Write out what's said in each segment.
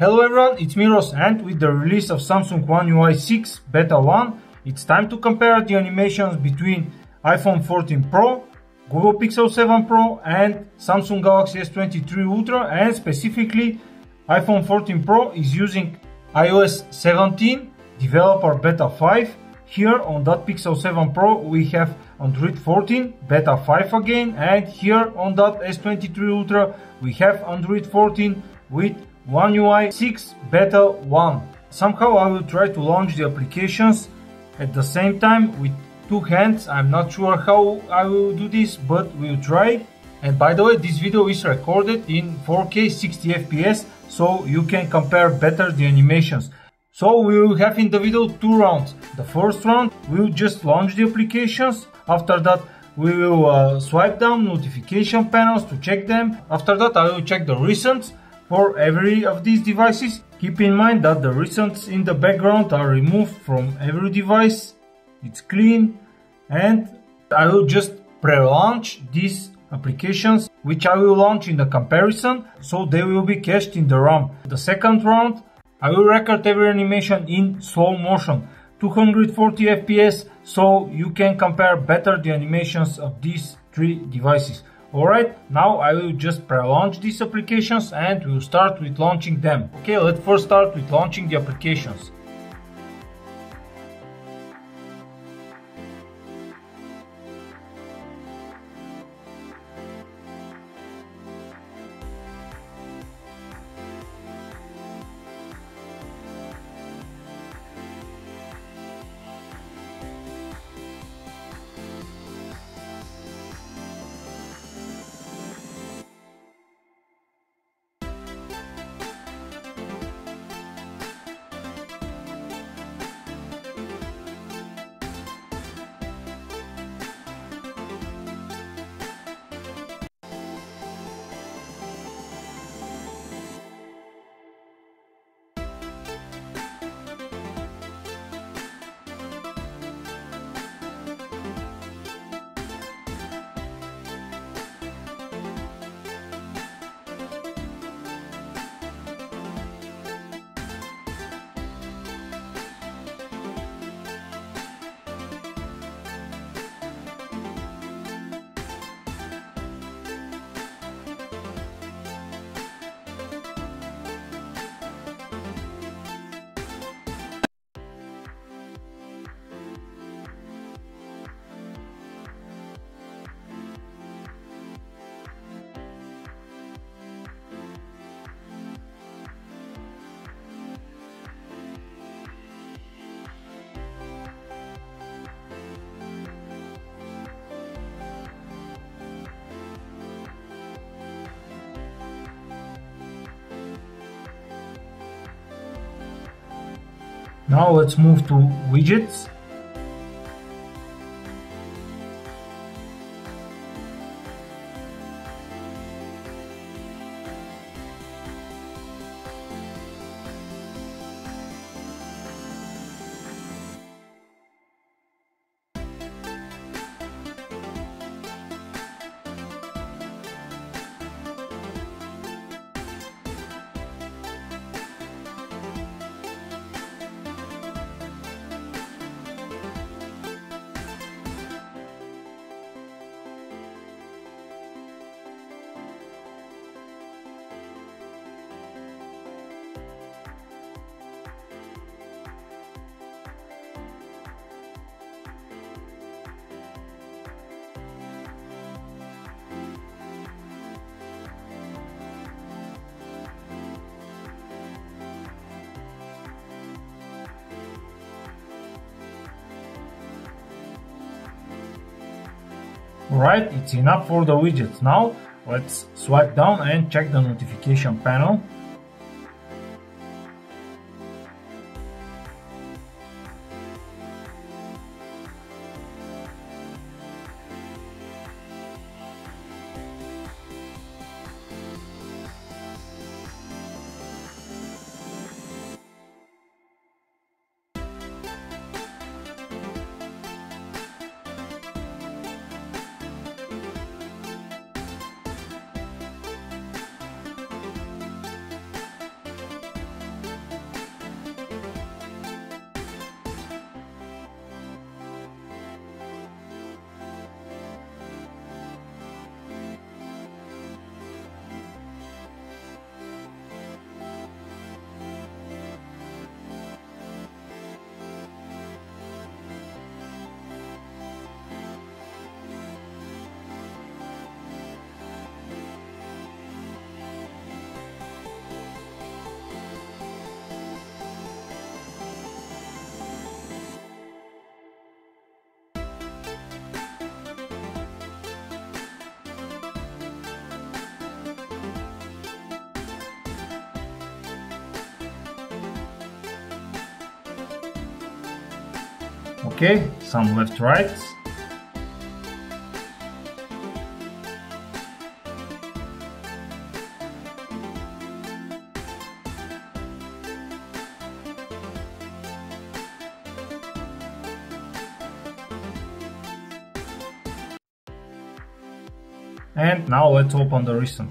Hello everyone, it's Miros and with the release of Samsung One UI 6 Beta 1, it's time to compare the animations between iPhone 14 Pro, Google Pixel 7 Pro and Samsung Galaxy S23 Ultra and specifically iPhone 14 Pro is using iOS 17 developer beta 5. Here on that Pixel 7 Pro we have Android 14 beta 5 again and here on that S23 Ultra we have Android 14 with one UI 6 Beta 1. Somehow I will try to launch the applications at the same time with two hands. I'm not sure how I will do this, but we'll try. And by the way, this video is recorded in 4K 60 FPS, so you can compare better the animations. So we will have in the video two rounds. The first round, we will just launch the applications. After that, we will uh, swipe down notification panels to check them. After that, I will check the recents for every of these devices, keep in mind that the recents in the background are removed from every device. It's clean and I will just pre-launch these applications which I will launch in the comparison so they will be cached in the RAM. The second round I will record every animation in slow motion 240 fps so you can compare better the animations of these three devices. Alright, now I will just pre-launch these applications and we'll start with launching them. Okay, let's first start with launching the applications. Now let's move to widgets. Alright, it's enough for the widgets. Now let's swipe down and check the notification panel. Okay, some left right And now let's open the recent.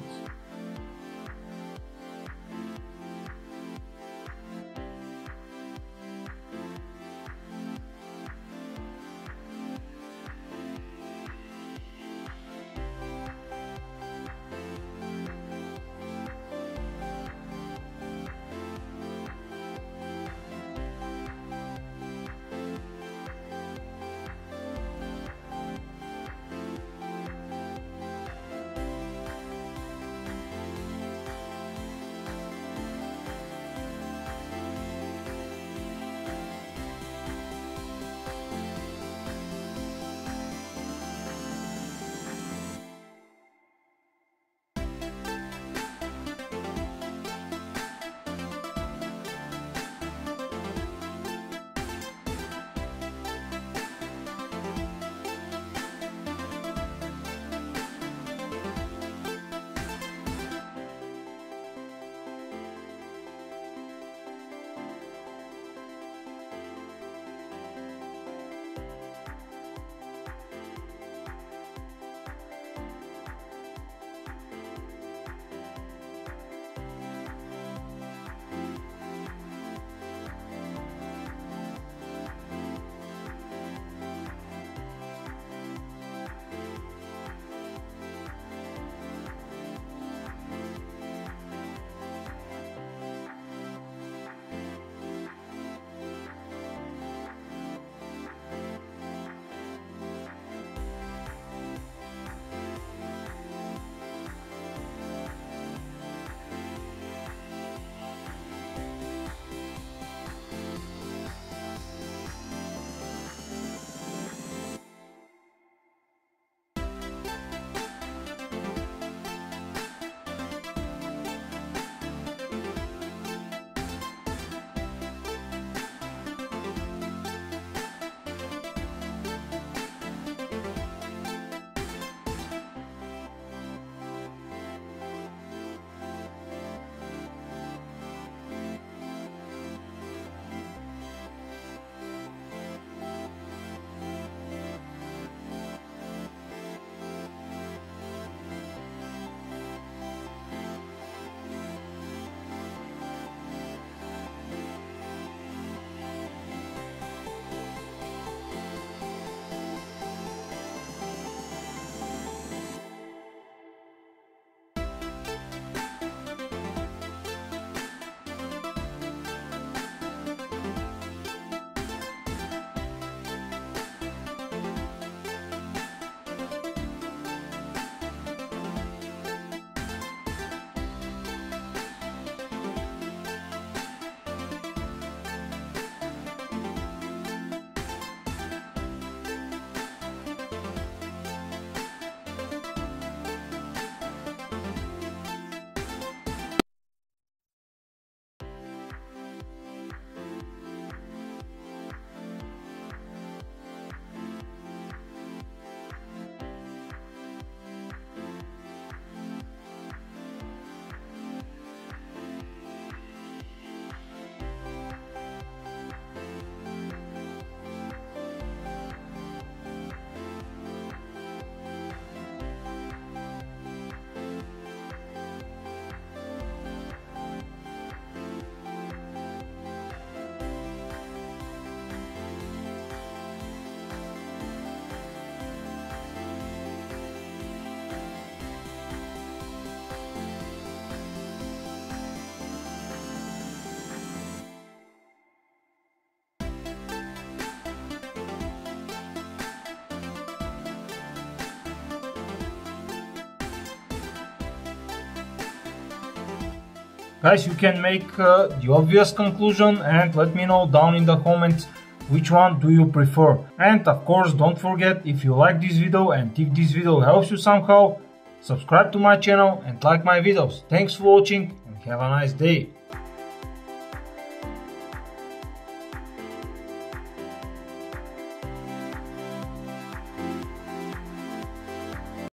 Guys, you can make uh, the obvious conclusion and let me know down in the comments which one do you prefer. And of course, don't forget if you like this video and if this video helps you somehow, subscribe to my channel and like my videos. Thanks for watching and have a nice day.